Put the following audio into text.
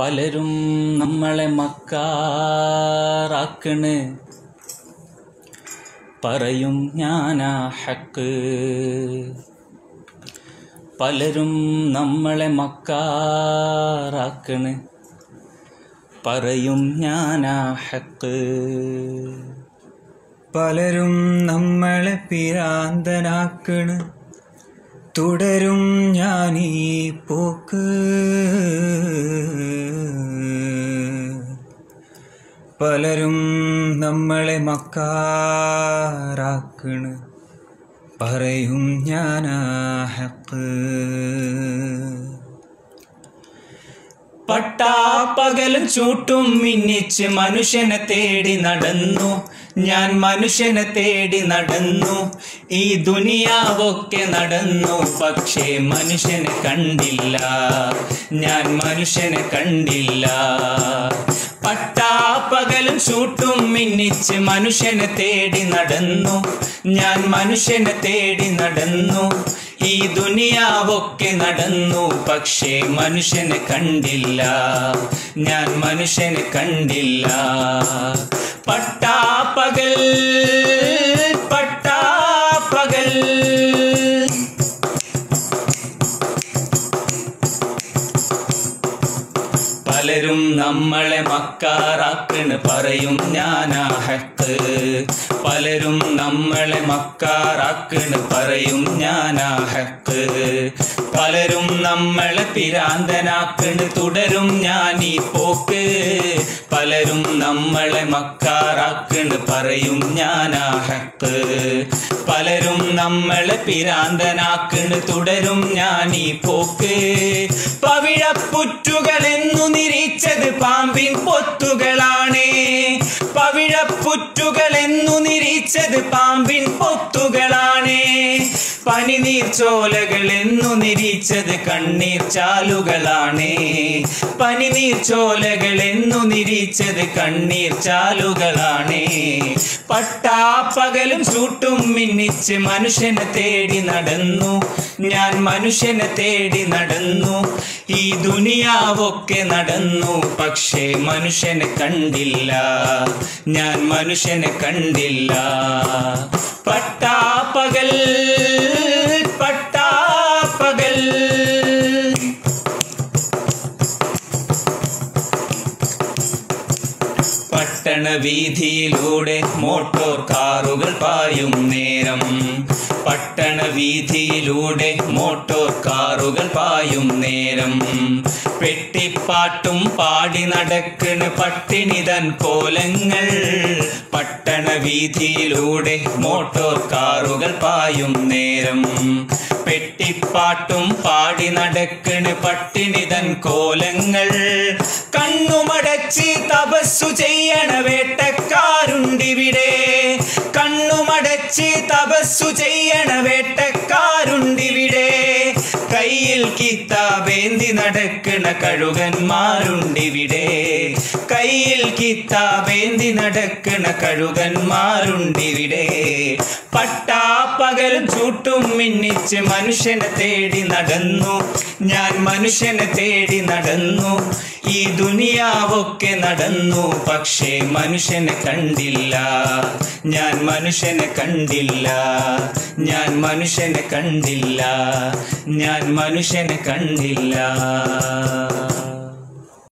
പലരും നമ്മളെ മക്കാറാക്കണ്. പറയും ഞാനാ ഹക്ക്. പലരും നമ്മളെ മക്കാറാക്കണ്. പറയും ഞാനാ ഹക്ക്. പലരും നമ്മളെ പിരാന്തനാക്കണ്. തുടരും ഞാനീ പോക്ക്. പലരും നമ്മളെ മക്കാറാക്കണ് പറയും ഞാനാ പട്ടാ പട്ടാപ്പകലും ചൂട്ടും മിന്നിച്ച് മനുഷ്യനെ തേടി നടന്നു. ഞാൻ മനുഷ്യനെ തേടി നടന്നു. ഈ ദുനിയാവൊക്കെ നടന്നു. പക്ഷേ മനുഷ്യനെ കണ്ടില്ല. ഞാൻ മനുഷ്യനെ കണ്ടില്ല. പട്ടാപ്പകലും ചൂട്ടും മിന്നിച്ച് മനുഷ്യനെ തേടി നടന്നു. ഞാൻ മനുഷ്യനെ തേടി നടന്നു. ഈ ദുനിയാവൊക്കെ നടന്നു. പക്ഷേ മനുഷ്യനെ കണ്ടില്ല. ഞാൻ മനുഷ്യനെ കണ്ടില്ല. പട്ടാപ്പകൽ പലരും നമ്മളെ മക്കാറാക്കണ് പറയും ഞാനാ ഹക്ക്. പലരും നമ്മളെ മക്കാറാക്കണ് പറയും ഞാനാ ഹക്ക്. പലരും നമ്മളെ പിരാന്തനാക്കണ് തുടരും ഞാൻ ഈ പോക്ക്. പലരും നമ്മളെ മക്കാറാക്കണ് പറയും ഞാനാ ഹക്ക്. പലരും നമ്മളെ പിരാന്തനാക്കണ് തുടരും ഞാൻ ഈ പോക്ക്. പവിഴപ്പുറ്റുകൾ എന്നു നിരീച്ചത് പാമ്പിൻ പൊത്തുകളാണ്. പവിഴപ്പുറ്റുകൾ എന്നു നിരീച്ചത് പാമ്പിൻ പൊത്തുകളാണ്. പനിനീർ ചോലകൾ എന്നു നിരീച്ചത് കണ്ണീർ ചാലുകളാണ്. പനിനീർ ചോലകൾ എന്നു നിരീച്ചത് കണ്ണീർ ചാലുകളാണ്. പട്ടാപ്പകലും ചൂട്ടും മിന്നിച്ച് മനുഷ്യനെ തേടി നടന്നു. ഞാൻ മനുഷ്യനെ തേടി നടന്നു. ഈ ദുനിയാവൊക്കെ നടന്നു. പക്ഷേ മനുഷ്യനെ കണ്ടില്ല. ഞാൻ മനുഷ്യനെ കണ്ടില്ല. പട്ടാ പട്ടാപ്പകൽ പട്ടണ വീതിയിലൂടെ മോട്ടോർ കാറുകൾ പായും നേരം. പട്ടണ വീതിയിലൂടെ മോട്ടോർ കാറുകൾ പായും നേരം. പെട്ടിപ്പാട്ടും പാടി നടക്കണ് പട്ടിണിതൻ കോലങ്ങൾ. പട്ടണ വീതിയിലൂടെ മോട്ടോർ കാറുകൾ പായും നേരം. പെട്ടിപ്പാട്ടും പാടി നടക്കണ് പട്ടിണിതൻ കോലങ്ങൾ. കണ്ണുമടച്ച് തപസ്സു ചെയ്യണ ചെയ്യണ വേട്ടക്കാരുണ്ടിവിടെ കയ്യിൽ കിത്താബേന്തി നടക്കണ കഴുകന്മാരുണ്ടിവിടെ. കയ്യിൽ കിത്താബേന്തി നടക്കണ കഴുകന്മാരുണ്ടിവിടെ. പട്ടാപ്പകൽ ചൂട്ടും മിന്നിച്ച് മനുഷ്യനെ തേടി നടന്നു. ഞാൻ മനുഷ്യനെ തേടി നടന്നു. ഈ ദുനിയാവൊക്കെ നടന്നു. പക്ഷേ മനുഷ്യനെ കണ്ടില്ല. ഞാൻ മനുഷ്യനെ കണ്ടില്ല. ഞാൻ മനുഷ്യനെ കണ്ടില്ല. ഞാൻ മനുഷ്യനെ കണ്ടില്ല.